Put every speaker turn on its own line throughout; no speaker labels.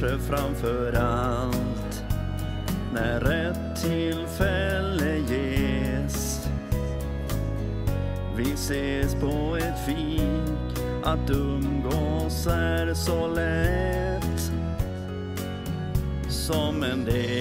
Kanske framför allt. När rätt tillfälle ges. Vi ses på ett fik, att umgås är så lätt. Som en del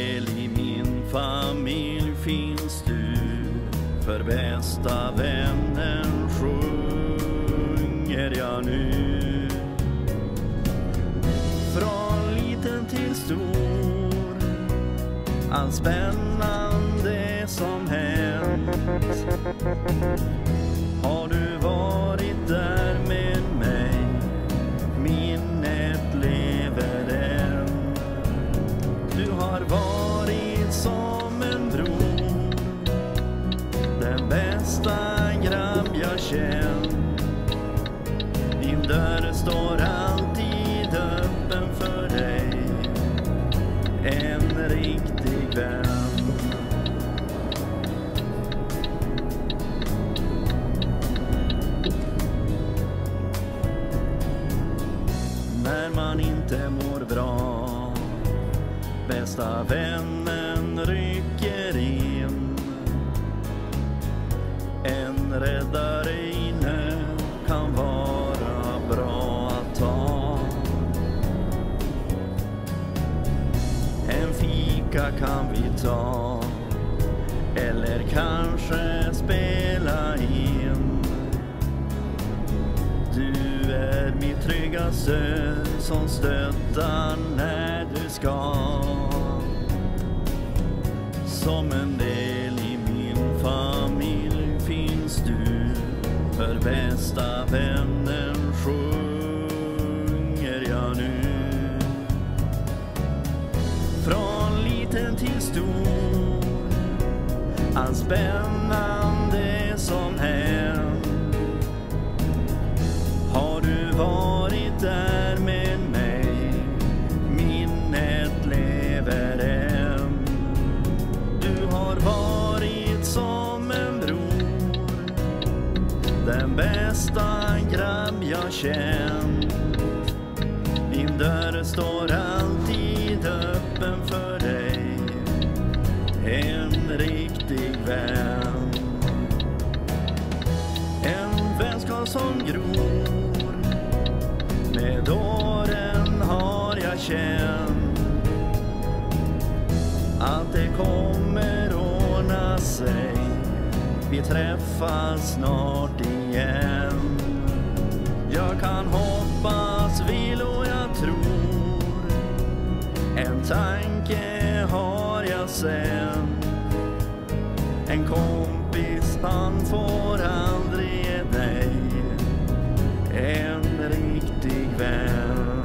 fika kan vi ta. Eller kanske spela in. Du är min trygga stöd som stöttar när du ska. Som en del känt. Din dörr står alltid öppen för dig. En riktig vän. En vänskap som gror Med åren har jag känt Att det kommer ordna sig Vi träffas snart igen sen. En kompis han får aldrig ge dig En riktig vän.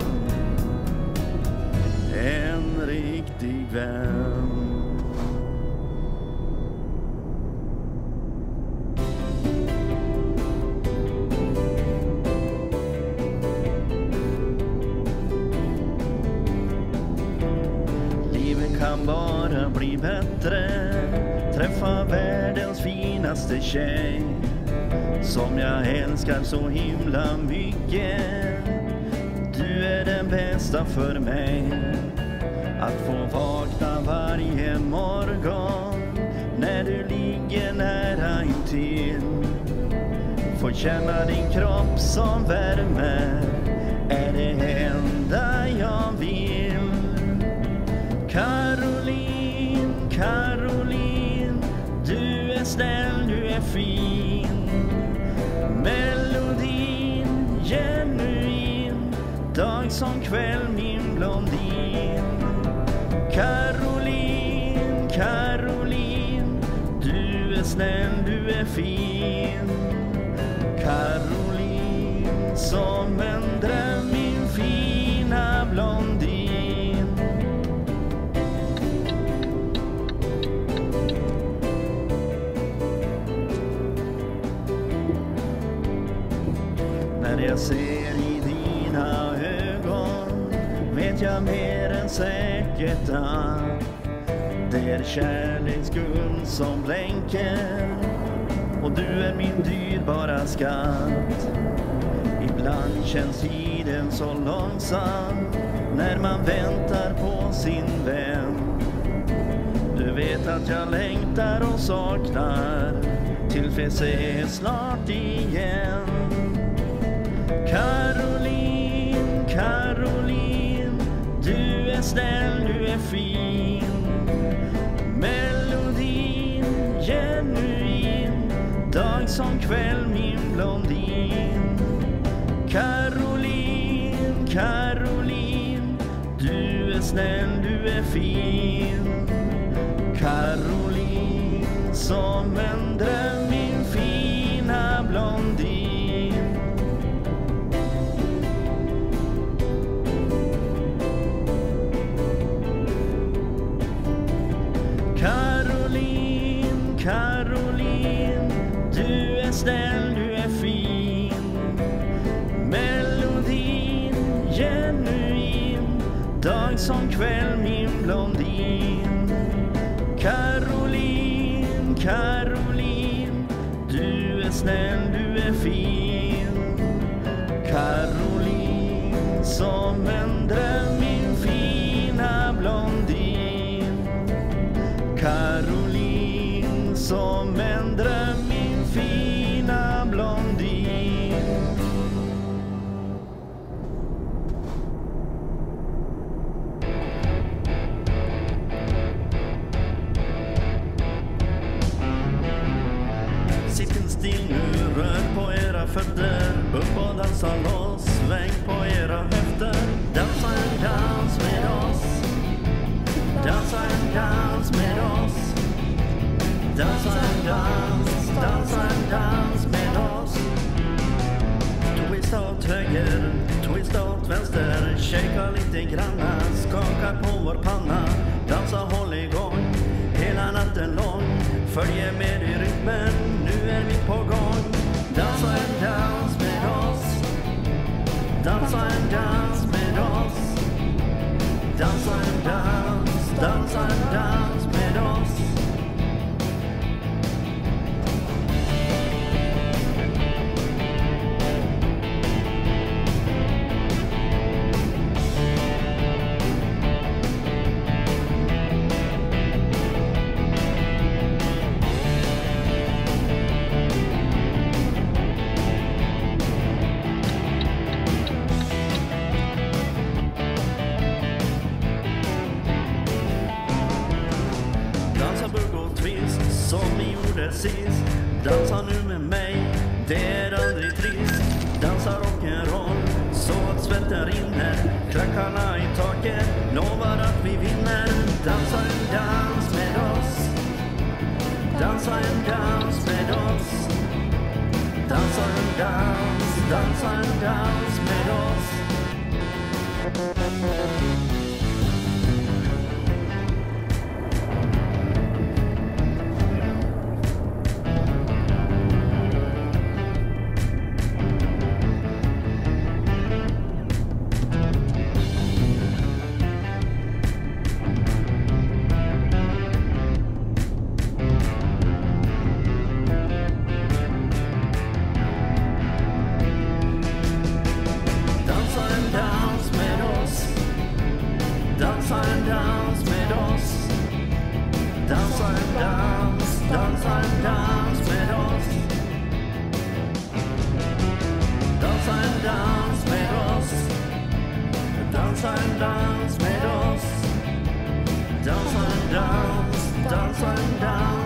En riktig vän. Finaste tjej Som jag älskar så himla mycket. Du är den bästa för mig Att få vakna varje morgon När du ligger nära intill. Få känna din kropp som värmer som kväll, min blondin. Caroline, Caroline Du är snäll, du är fin. Caroline, som är gettan Det är kärleksguld som blänker. Och du är min dyrbara skatt. Ibland känns tiden så långsam när man väntar på sin vän. Du vet att jag längtar och saknar tills vi ses snart igen. Karol fin. Melodin genuin. Dag som kväll min blondin. Caroline, Caroline. Du är snäll, du är fin. Caroline som Dansa en dans, dansa en dans med oss. Twist åt höger, twist åt vänster. Shaka lite granna, skaka på vår panna. Dansa, håll igång, hela natten lång. Följ med i rytmen, nu är vi på gång. Dansa en dans med oss. Dansa en dans med oss. Dansa en dans, dansa en dans. Dance and dance mit uns. And dance, dance and dance.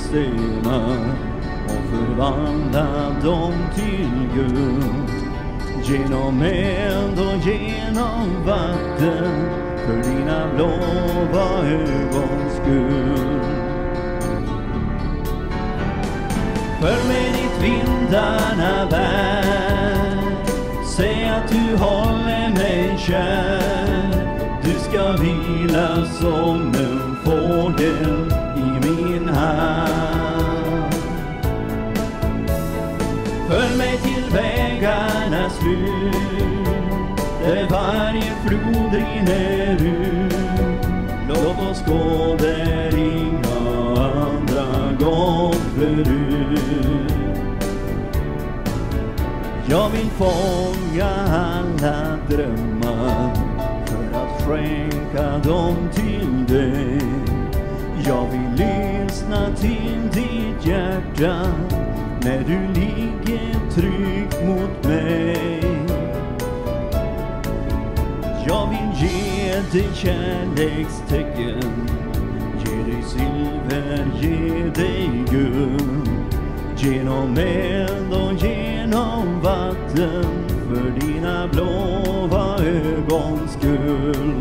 Stenar och förvandla dem till guld. Genom eld och genom vatten för dina blåa ögons skull. Följ med ditt vindarna bär Säg att du håller mig kär Du ska vila som en fågel slut Där varje flod rinner ut. Låt oss gå där inga andra gått förut. Jag vill fånga alla drömmar för att skänka dem till dig. Jag vill lyssna till ditt hjärta när du ligger trygg mot mig. Jag vill ge dig kärlekstecken. Ge dig silver, ge dig guld. Genom eld och genom vatten För dina blåa ögons skull.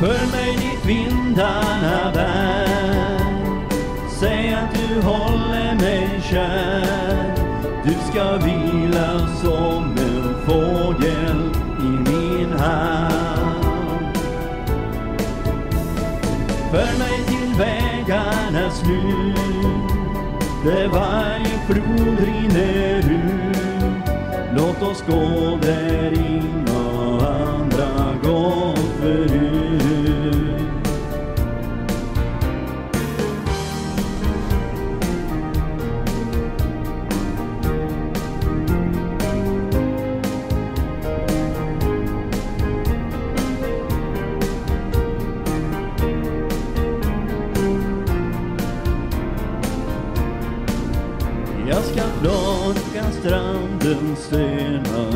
Följ mig dit vindarna bär att du håller mig kär. Du ska vila som en fågel i min hand. Följ mig till vägarnas slut. Där varje flod rinner ut. Låt oss gå där inga andra gått förut. Strandens stenar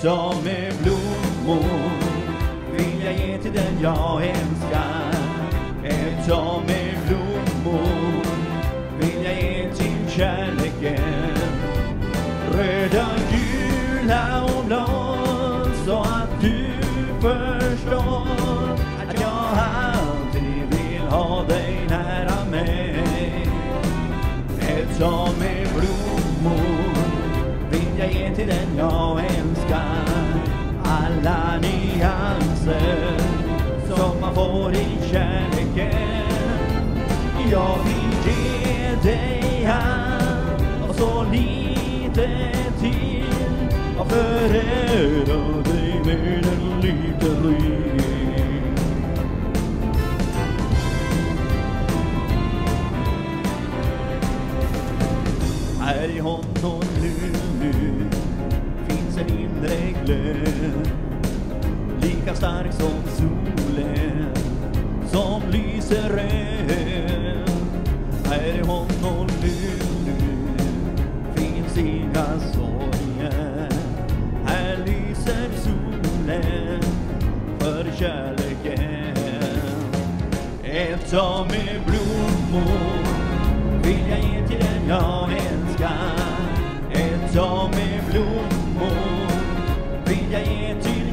ett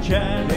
ge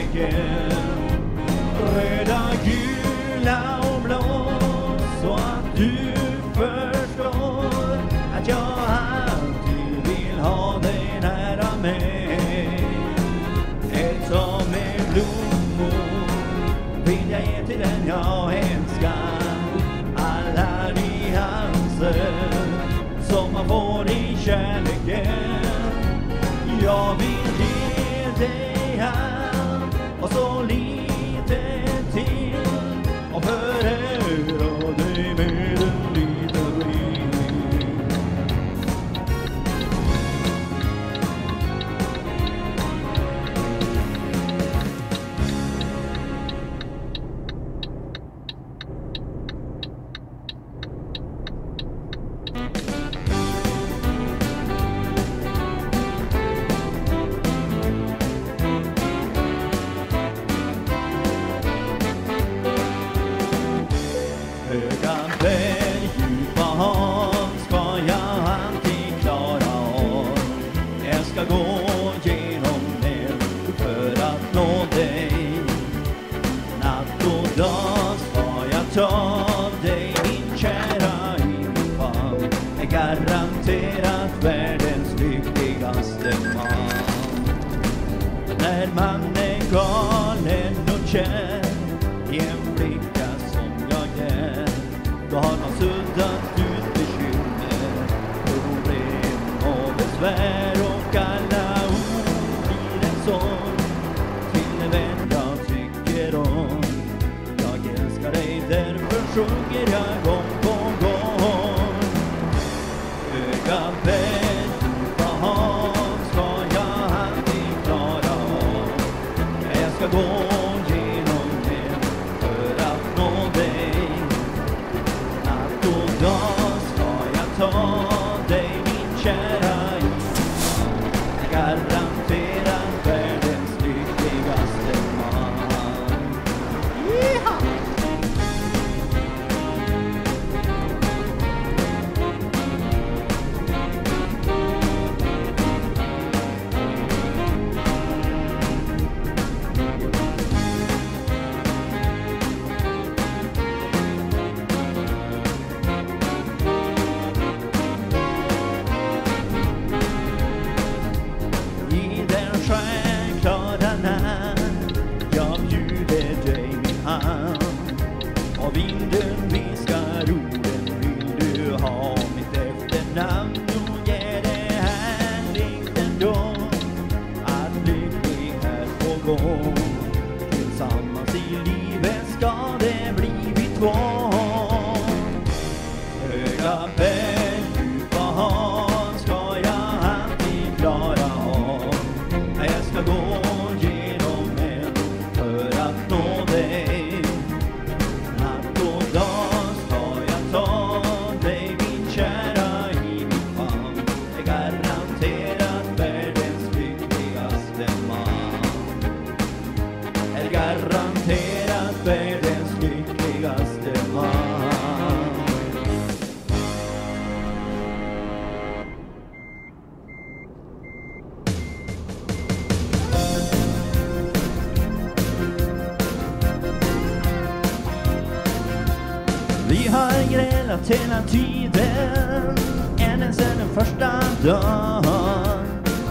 har hela tiden. Ända sedan den första dagen.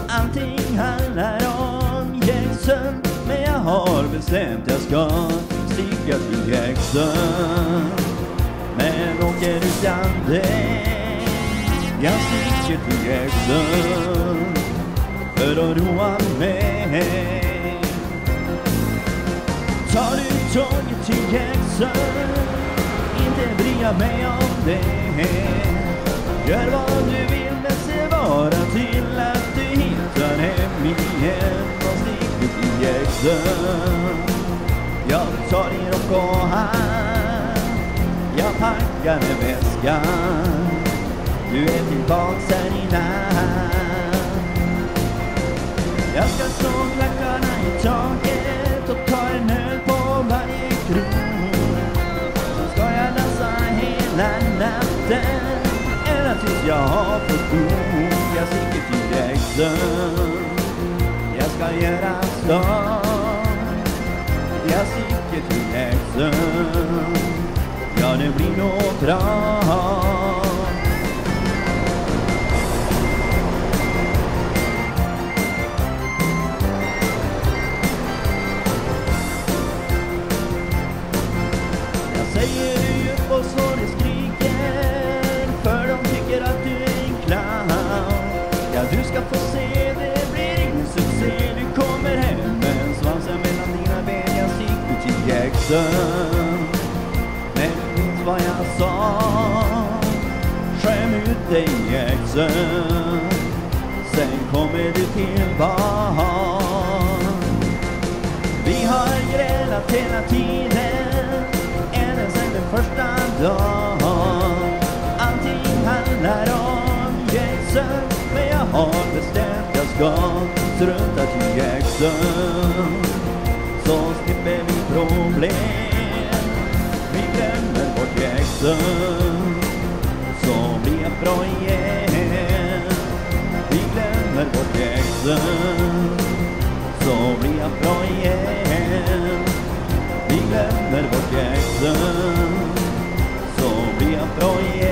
Allting handlar om Jackson Men jag har bestämt jag ska sticka till Jackson. Men åker utan dig Jag sticker till Jackson. För att roa mig Tar du tåget till Jackson? Inte bryr jag mig om det Gör vad du vill men se bara till att du hittar hem igen. Och stick ut i Jackson Jag tar din rock och hand. Jag packar en väska Du är tillbaks här i natt jag ska slå klackarna i taket och ta en öl på varje natten ända tills jag har fått nog Jag sticker till Jackson Jag ska göra stan Jag sticker till Jackson Ja, det blir nog bra. Ska få se, det blir ingen succé. Du kommer hem med en svansen mellan dina ben. Jag sticker till Jackson Men minns vad jag sa? Skäm ut dig Jackson. Sen kommer du tillbaka vi har grälat hela tiden. Ända sen den första dagen. Allting handlar om Jackson Men jag har bestämt jag ska strunta till Jackson. Så slipper vi problem. Vi glömmer bort Jackson. Så blir jag bra igen. Vi glömmer bort Jackson. Så blir jag bra igen. Vi glömmer bort Jackson. Så blir jag bra igen.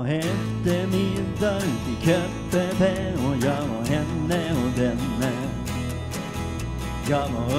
var eftermiddag ut i Köpepä och jag var henne och denne. Jag var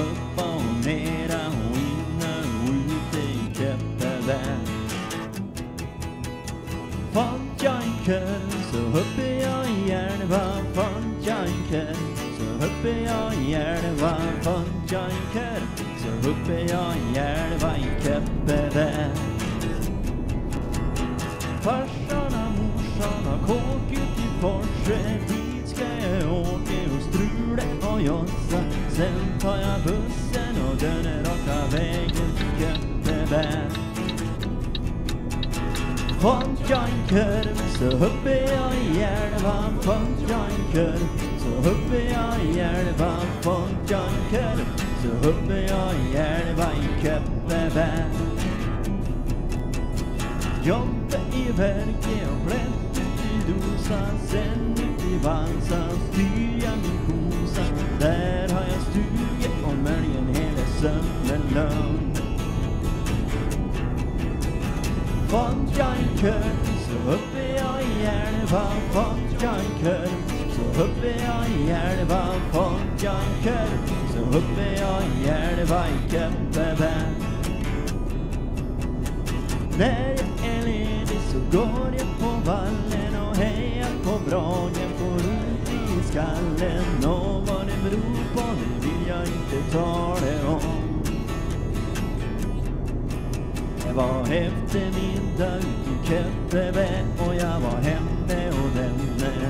hette och jag var hände och denne.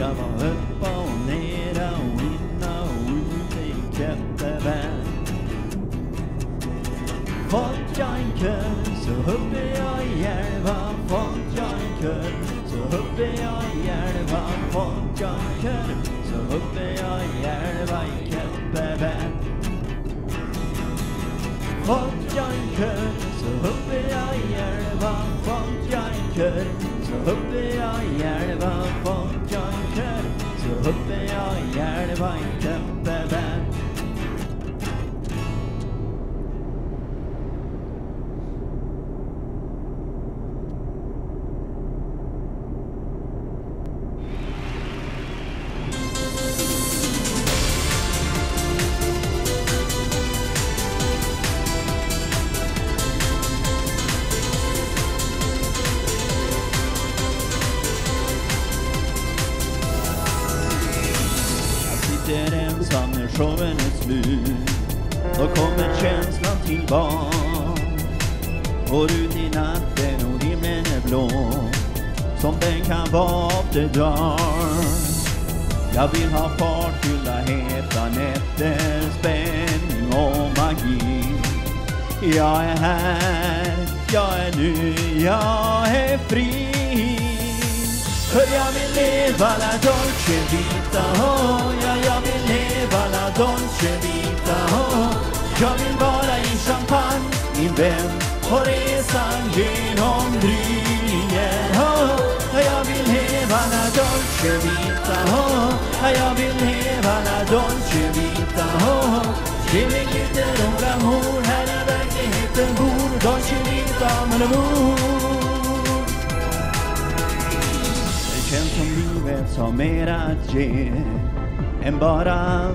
Jag var uppe och nere och inna och ute i Köttebäck. Fått jag en kör så hugger jag i älva. Fått jag en kör så hugger jag i älva. Fått jag en kör så hugger jag i älva i Köttebäck. Fått jag en kull kör så uppe jag i älva, folk jag kör. Så uppe jag i älva, inte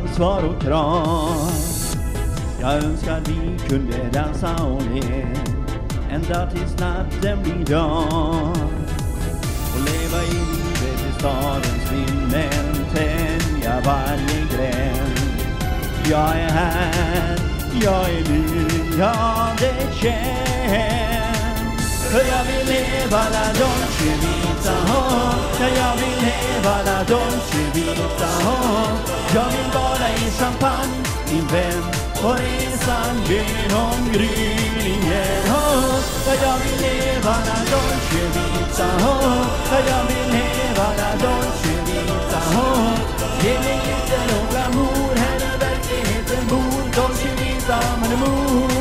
ansvar och krav. Jag önskar vi kunde dansa och le ända tills natten blir dag. Och leva i livet i stadens vinden, tänja varje gräns. Jag är här, jag är nu, ja det känns. För jag vill leva la dolce vita, oh. Ja, jag vill leva la dolce vita, oh. Jag vill vara i champagne, min vän, på resan genom gryningen, oh. Ja, jag vill leva la dolce vita, oh. Ja, jag vill leva la dolce vita, oh. Ge mig inte några glamour, här i verkligheten bor dolce vita mon amour.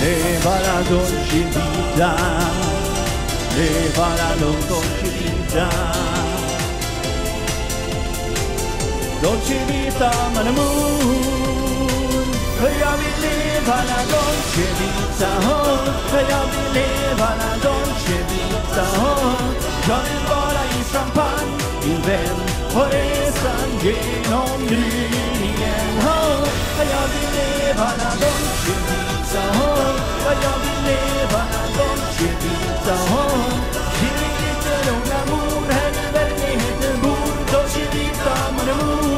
Leva la dolce vita Leva la dolce vita Dolce vita mon amour jag vill leva la dolce vita oh, jag vill leva la dolce vita oh. Jag vill vara i champagne, min vän På resan genom gryningen oh. Jag vill leva la dolce vita oh. Jag vill leva la dolce vita Dita
non la
mur, hen verni het bur,
doci dita
manamur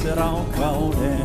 será um cão né?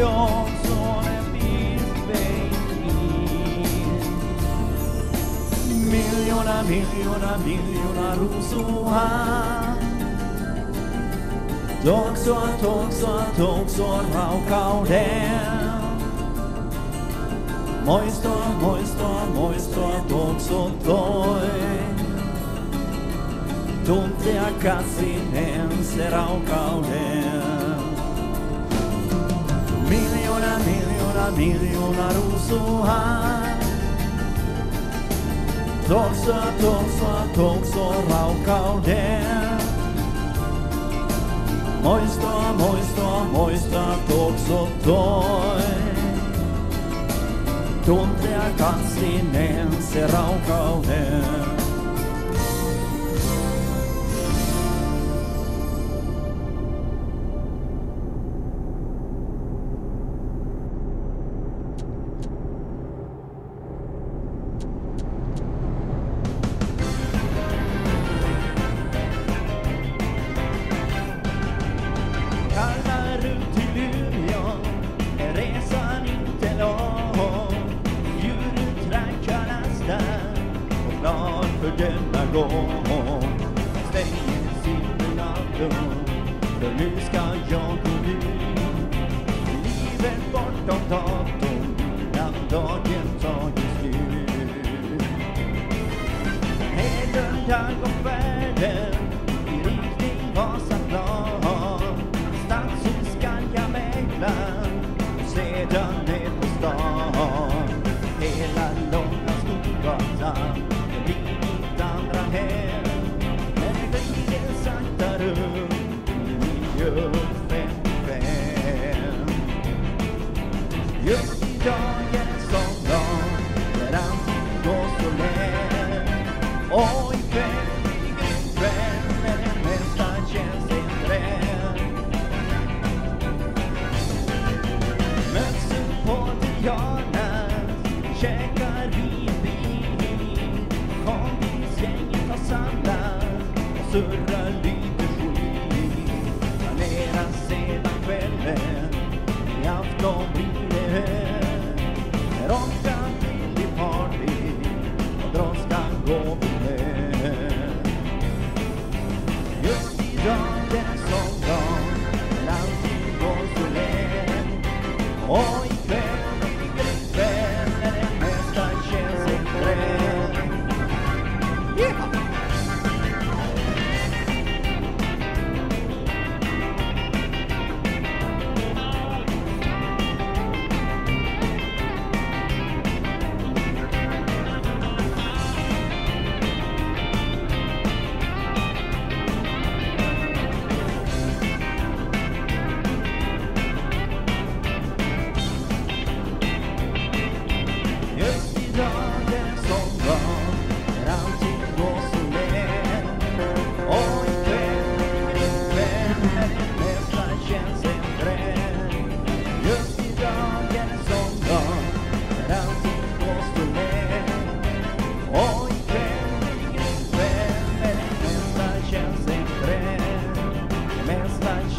Miljoner, miljoner, miljoner rosor Jansson en bilbänk Miljona, miljona, miljona rosor han Toksoa, toksoa, toksoa raukauden. Moistoa, moistoa, moistoa tokso toi. Tuntea käsin ensi raukauden. miljoonarussuhan. Tuoksa, tuoksa, tuoksa raukauden. Moista, moista, moista tuoksu toi. Tuntea katsineen se raukauden.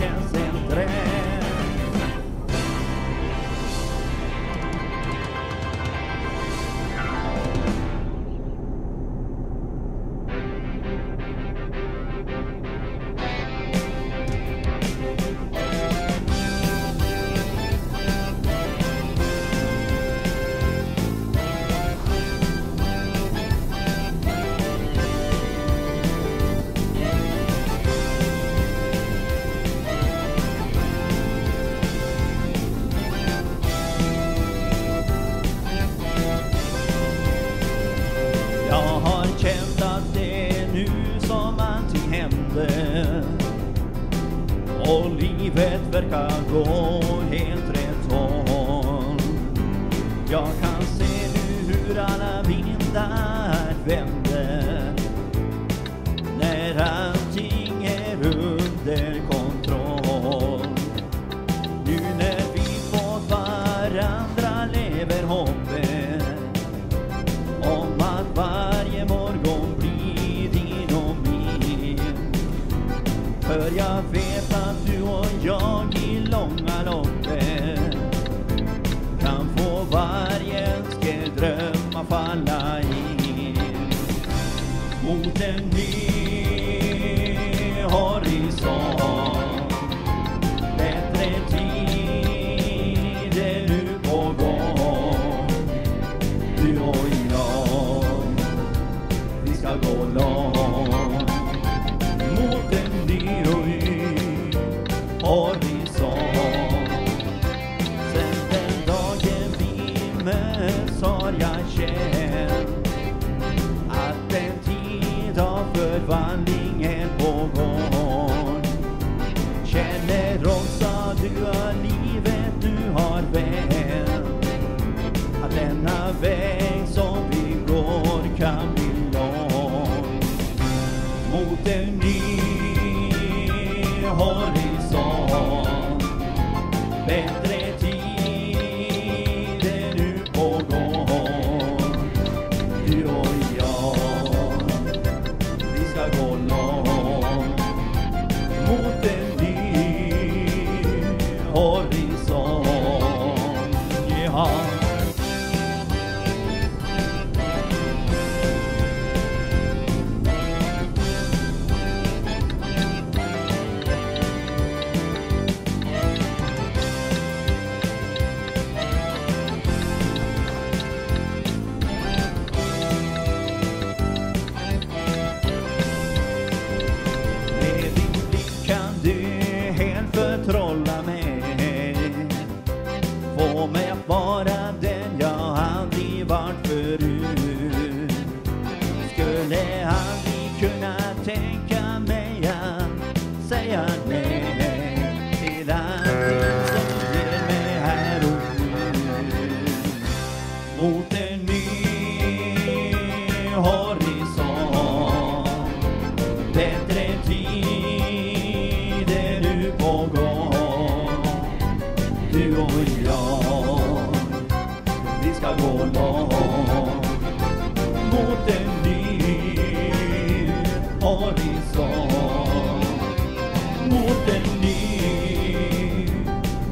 Yeah.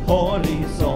horizonte.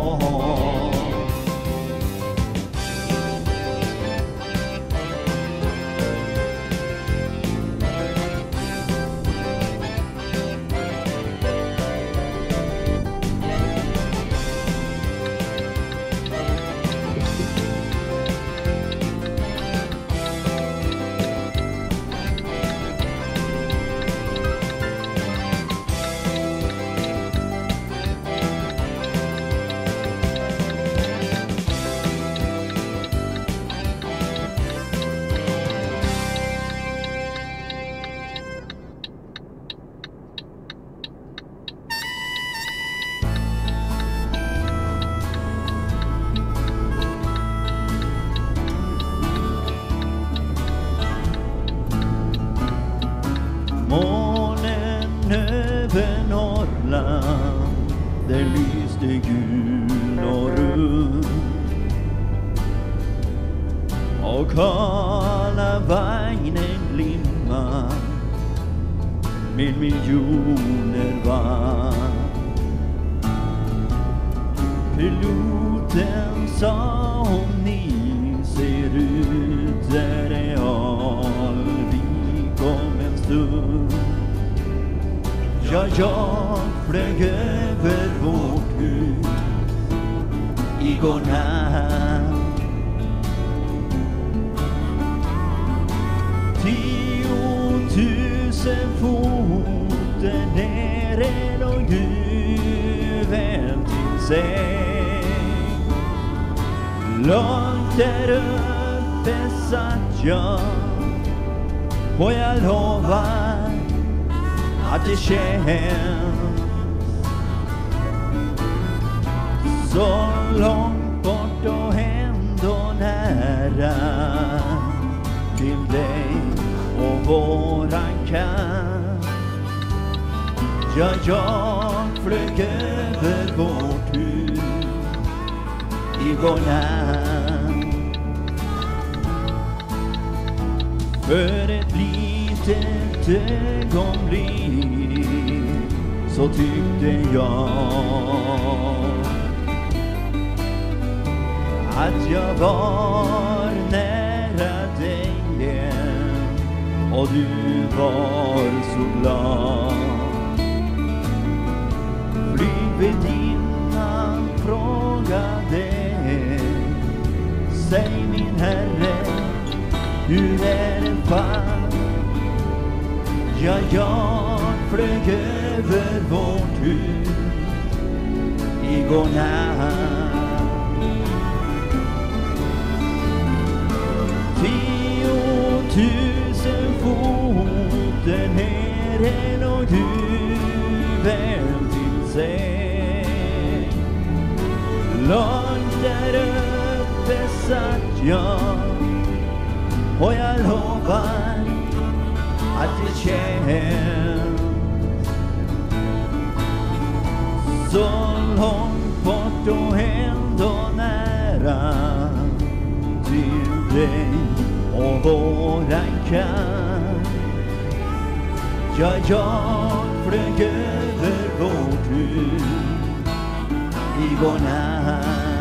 이고나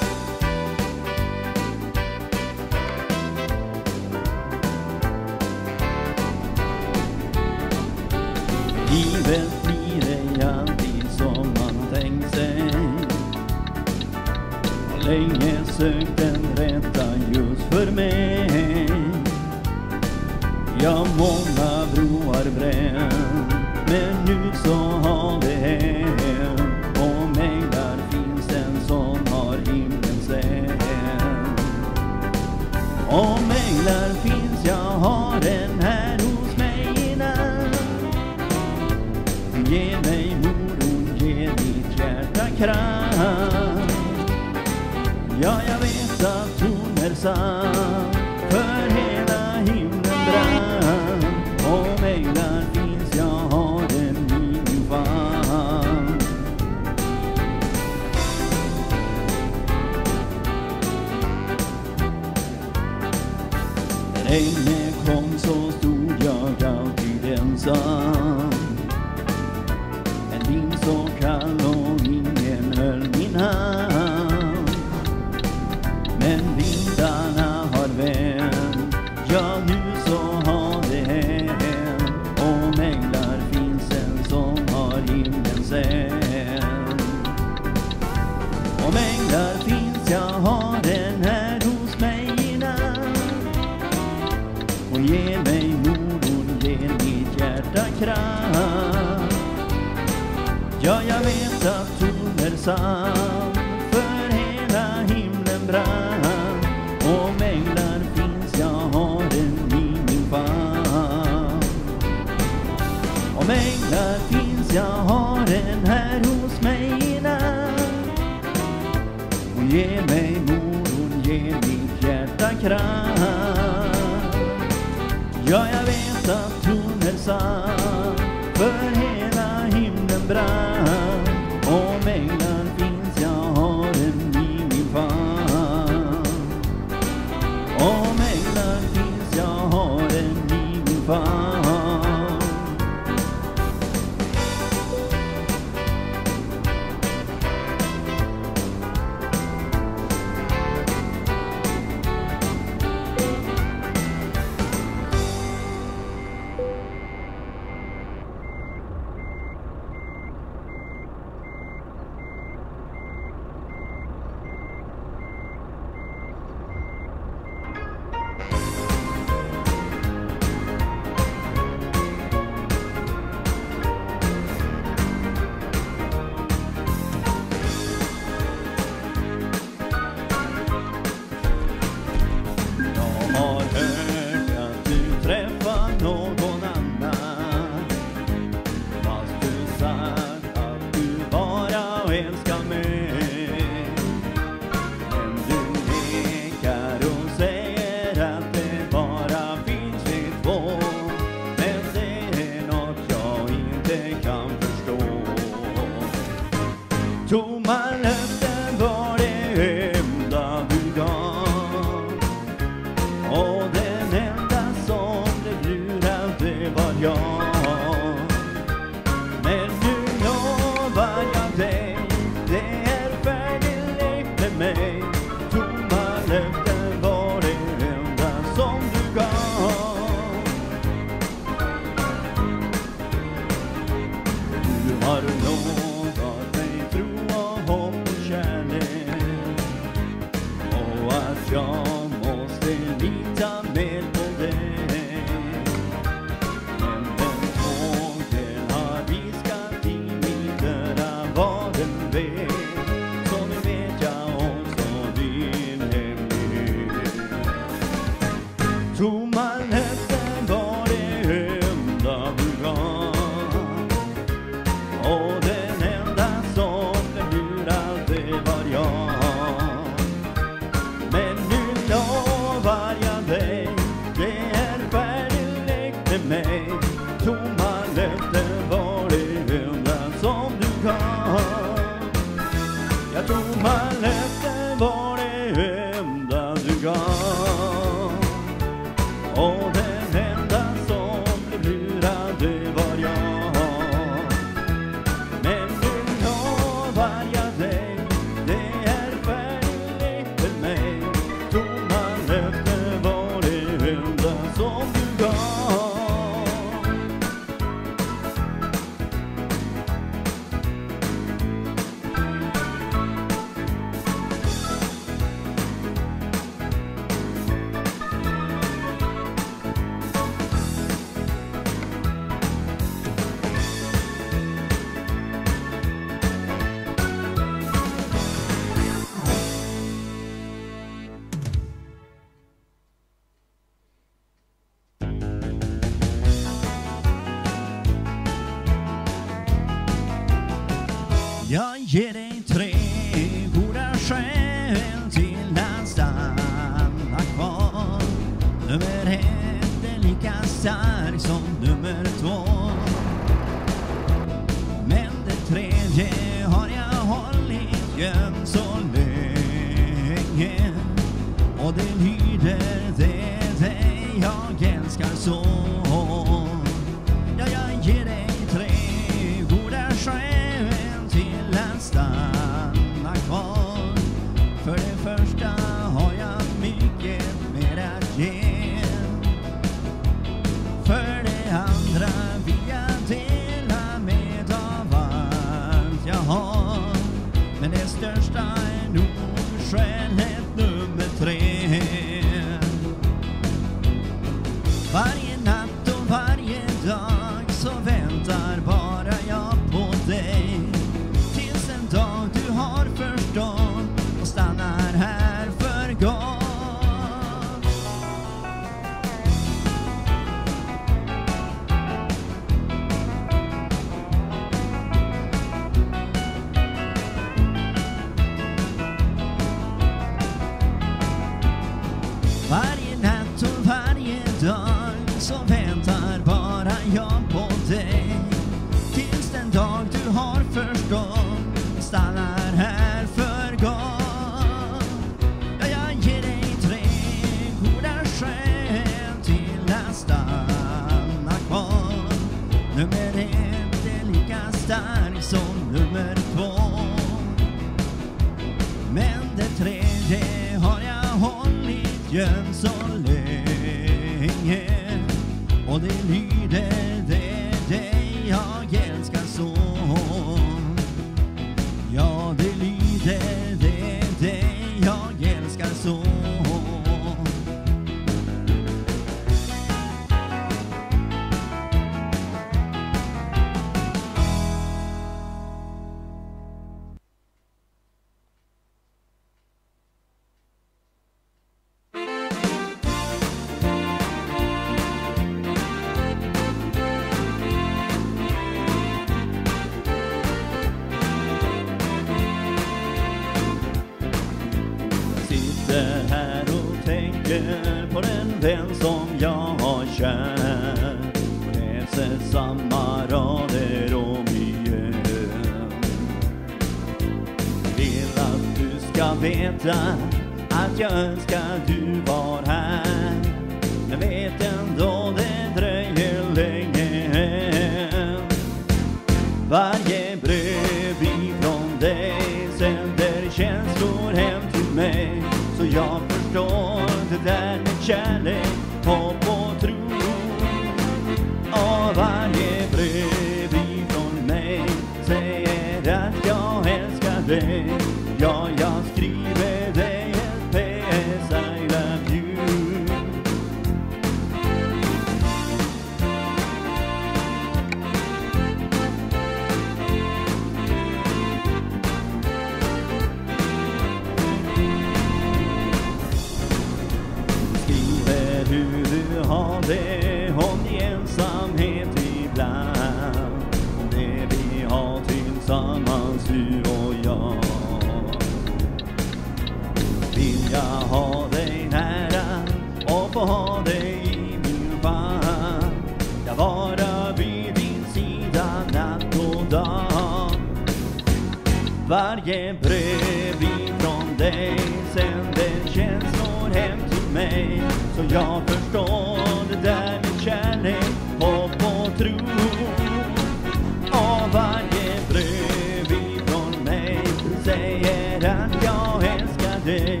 dig.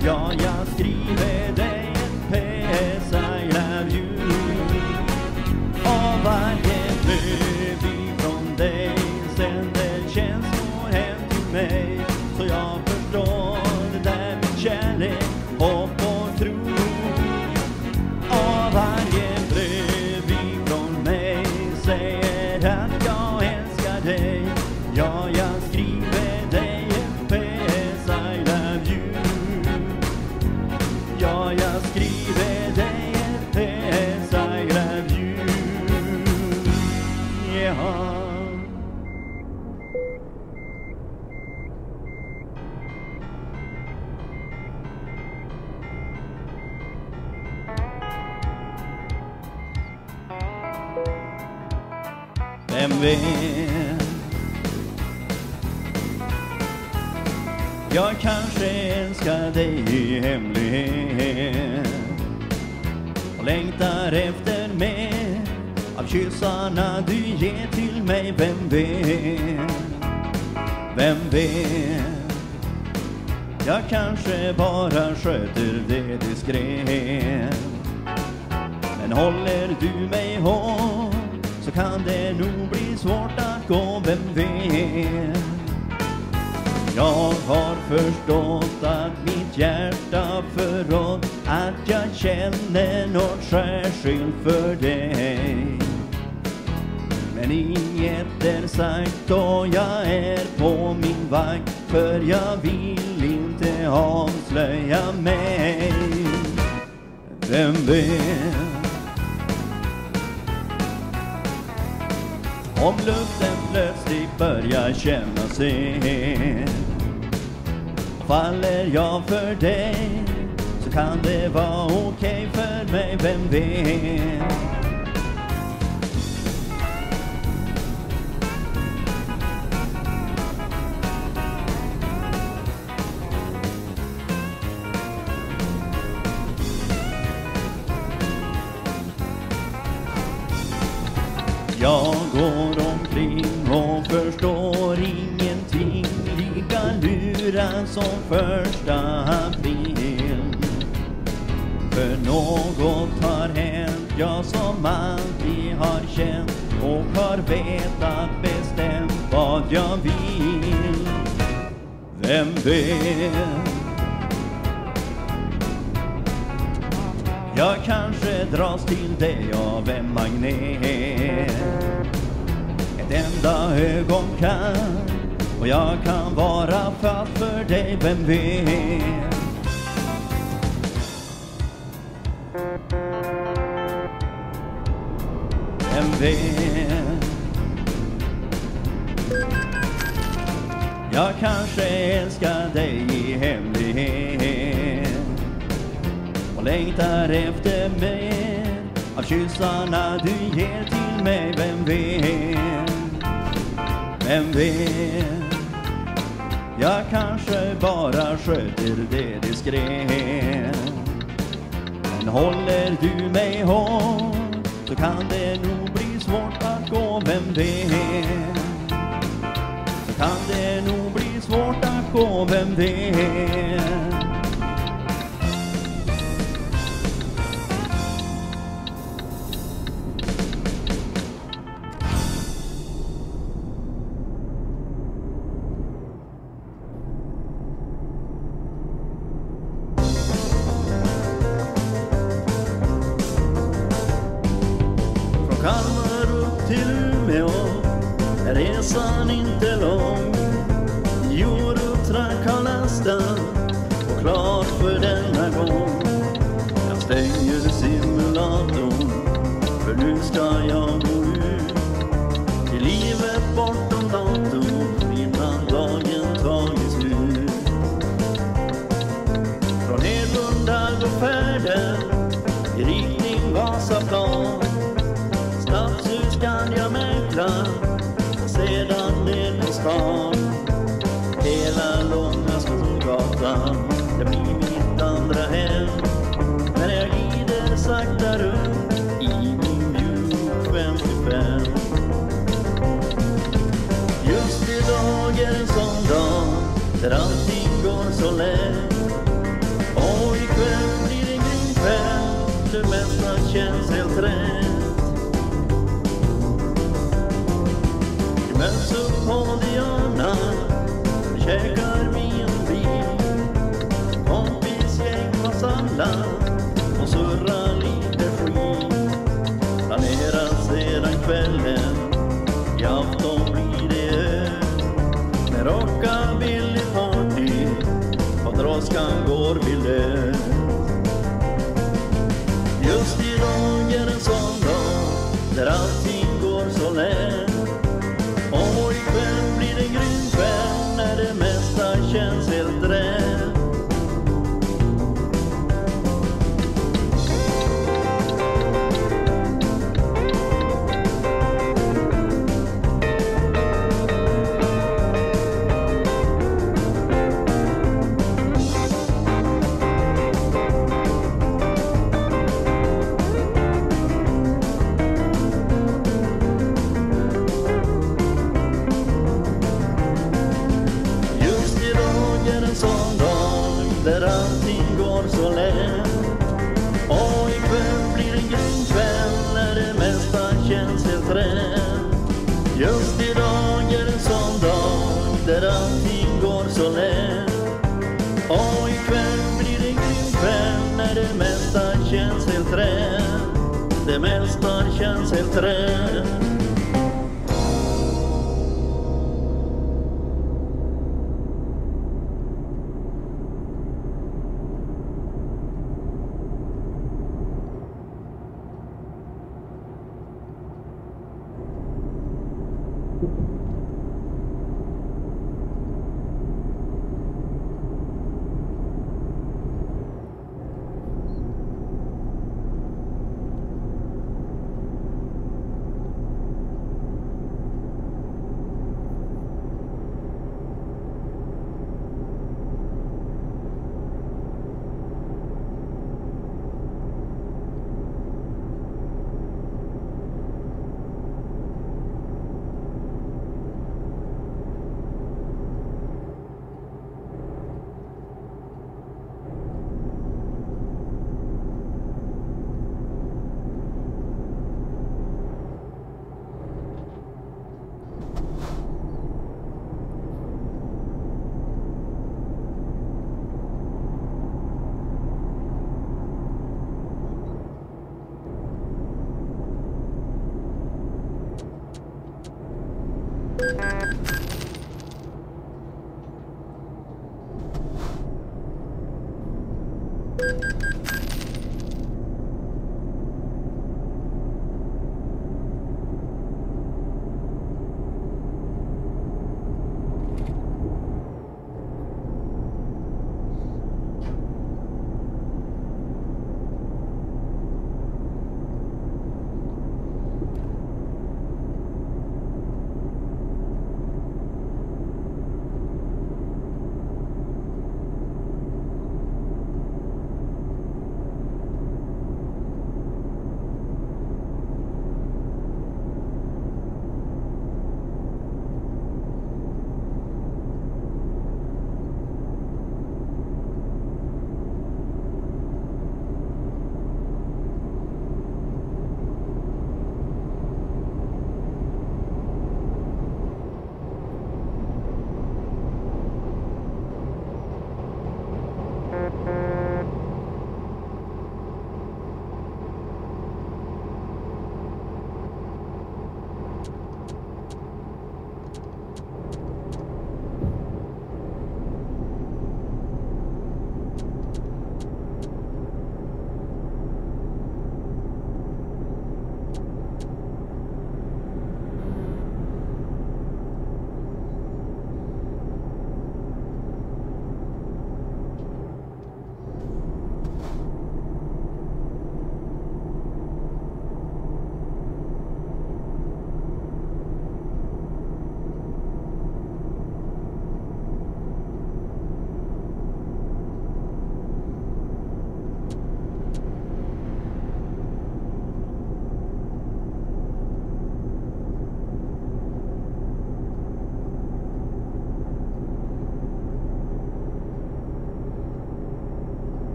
Ja, jag skriver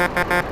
Ha ha
ha.